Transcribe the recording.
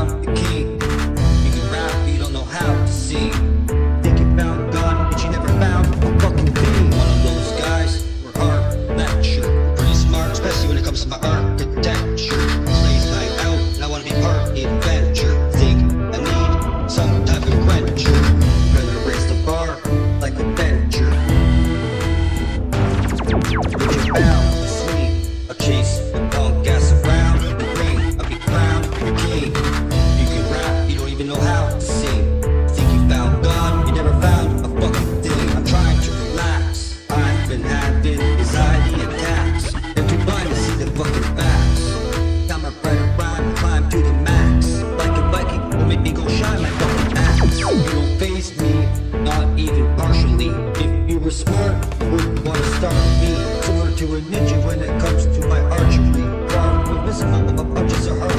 out the key. even partially. If you were smart, you wouldn't want to start me. Similar to a ninja when it comes to my archery. Proud, invisible, a are hard.